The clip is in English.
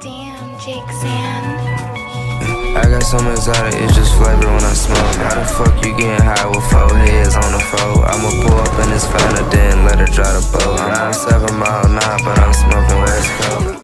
Damn, Jake Sand. I got some exotic, it's just flavor when I smoke. How the fuck you getting high with four heads on the floor? I'ma pull up in this fountain, then let her dry the boat. I'm on seven mile nine, but I'm smoking West Coast.